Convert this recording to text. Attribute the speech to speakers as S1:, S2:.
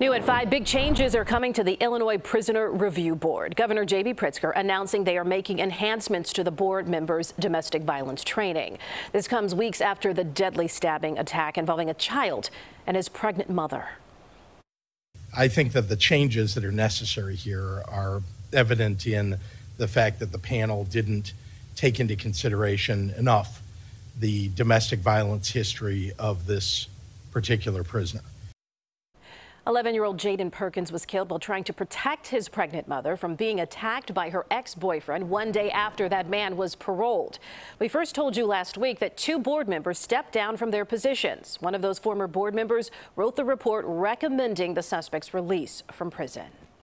S1: New at 5, big changes are coming to the Illinois Prisoner Review Board. Governor J.B. Pritzker announcing they are making enhancements to the board members' domestic violence training. This comes weeks after the deadly stabbing attack involving a child and his pregnant mother.
S2: I think that the changes that are necessary here are evident in the fact that the panel didn't take into consideration enough the domestic violence history of this particular prisoner.
S1: 11 year old Jayden Perkins was killed while trying to protect his pregnant mother from being attacked by her ex boyfriend one day after that man was paroled. We first told you last week that two board members stepped down from their positions. One of those former board members wrote the report recommending the suspect's release from prison.